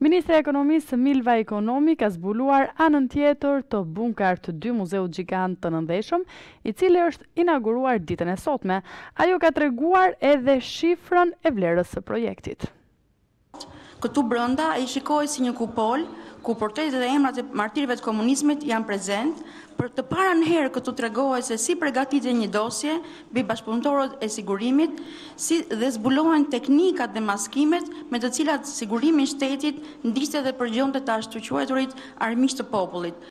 Ministrja e Ekonomisë Milva Ikonomi ka zbuluar anën tjetër të Bunk'Art 2 muzeut gjigand të nëndheshëm, i cili është inauguruar ditën e sotme. Ajo ka treguar edhe shifrën e vlerës së projektit. Këtu brenda ai shikohet si një kupolë ku portretet dhe emrat e martirëve të komunizmit janë prezentë, për të parën herë këtu tregohet se si përgatitej një dosje mbi bashkëpunëtorët e sigurimit, si dhe zbulohen teknikat dhe maskimet me të cilat Sigurimi i Shtetit ndiqte dhe përgjonte të ashtuquajturit armiq të popullit.